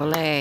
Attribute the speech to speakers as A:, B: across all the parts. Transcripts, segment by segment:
A: Olay.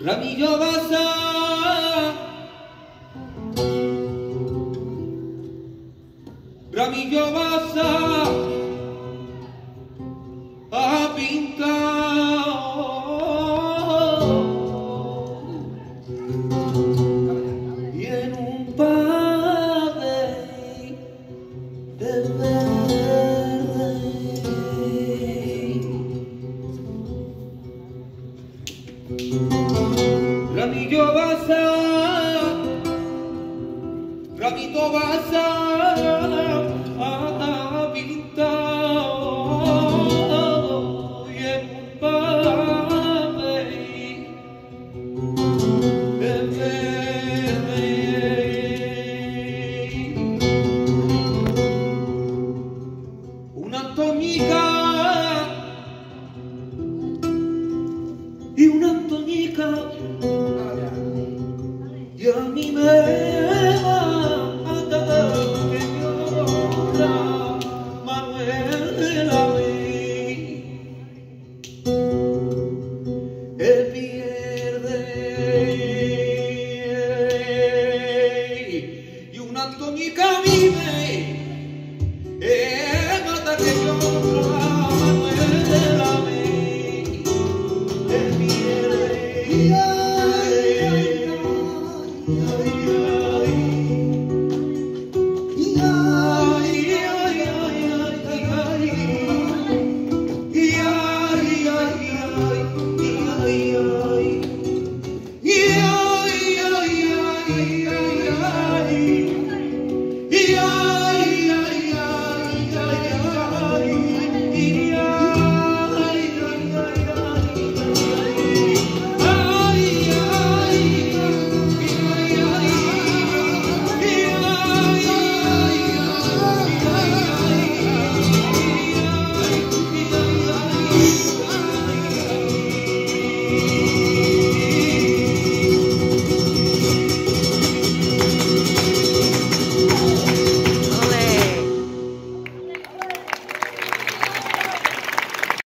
B: Ramillo Baza. Ramillo Baza. A pintar y en un pabellón de un'antonica e un'antonica e a me